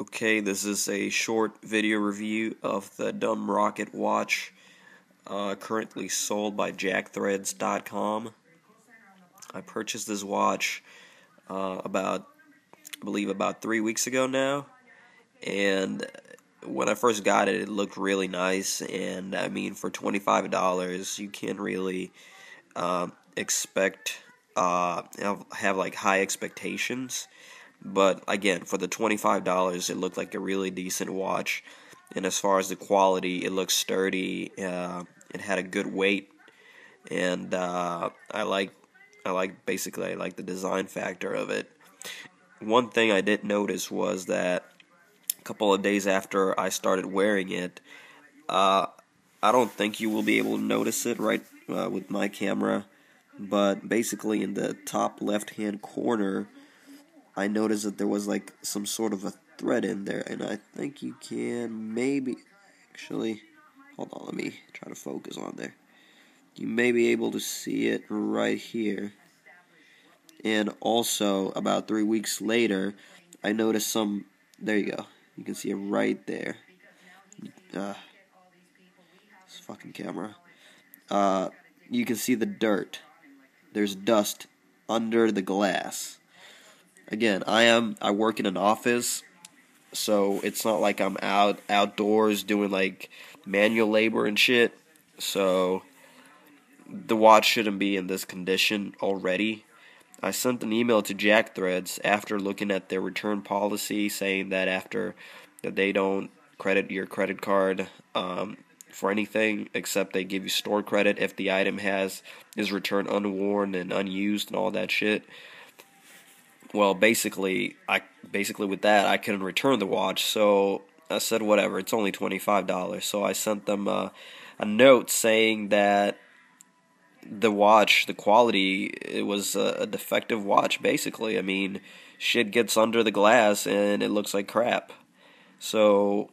Okay, this is a short video review of the Dumb Rocket watch, uh, currently sold by JackThreads.com. I purchased this watch uh, about, I believe, about three weeks ago now, and when I first got it, it looked really nice. And I mean, for twenty five dollars, you can't really uh, expect uh, have, have like high expectations. But again, for the $25, it looked like a really decent watch. And as far as the quality, it looks sturdy. Uh, it had a good weight, and uh, I like, I like basically I like the design factor of it. One thing I did notice was that a couple of days after I started wearing it, uh, I don't think you will be able to notice it right uh, with my camera, but basically in the top left hand corner I noticed that there was like some sort of a thread in there, and I think you can maybe actually hold on. Let me try to focus on there. You may be able to see it right here. And also, about three weeks later, I noticed some. There you go. You can see it right there. Uh, this fucking camera. Uh, you can see the dirt. There's dust under the glass again, I am I work in an office, so it's not like I'm out outdoors doing like manual labor and shit. So the watch shouldn't be in this condition already. I sent an email to Jack Threads after looking at their return policy, saying that after that they don't credit your credit card um, for anything except they give you store credit if the item has is returned unworn and unused and all that shit well, basically, I basically with that I couldn't return the watch, so I said whatever. It's only twenty five dollars, so I sent them a, a note saying that the watch, the quality, it was a, a defective watch. Basically, I mean, shit gets under the glass and it looks like crap. So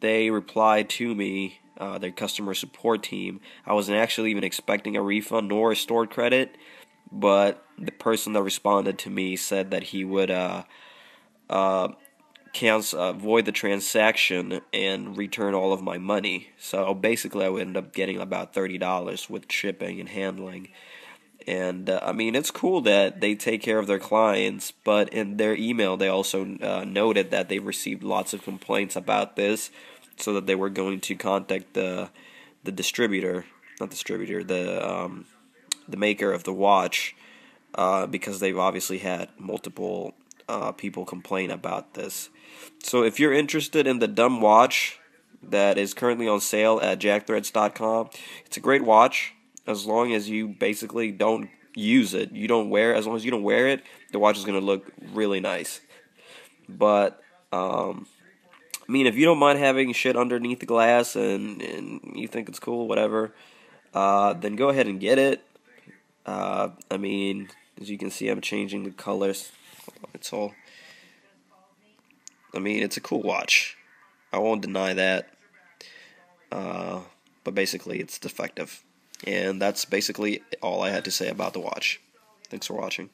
they replied to me, uh, their customer support team. I wasn't actually even expecting a refund nor a store credit but the person that responded to me said that he would uh, uh, cancel, uh, void the transaction and return all of my money. So basically, I would end up getting about thirty dollars with shipping and handling. And uh, I mean, it's cool that they take care of their clients, but in their email, they also uh, noted that they received lots of complaints about this, so that they were going to contact the the distributor, not distributor, the um, the maker of the watch, uh, because they've obviously had multiple uh, people complain about this. So if you're interested in the dumb watch that is currently on sale at jackthreads.com, it's a great watch as long as you basically don't use it. You don't wear as long as you don't wear it, the watch is going to look really nice. But um, I mean, if you don't mind having shit underneath the glass and and you think it's cool, whatever, uh, then go ahead and get it. Uh, I mean, as you can see, I'm changing the colors. It's all. I mean, it's a cool watch. I won't deny that. Uh, but basically, it's defective. And that's basically all I had to say about the watch. Thanks for watching.